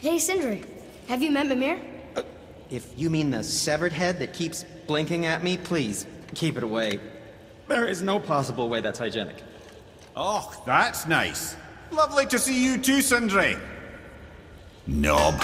Hey, Sindri. Have you met Mimir? Uh, if you mean the severed head that keeps blinking at me, please, keep it away. There is no possible way that's hygienic. Oh, that's nice. Lovely to see you too, Sindri. Nob.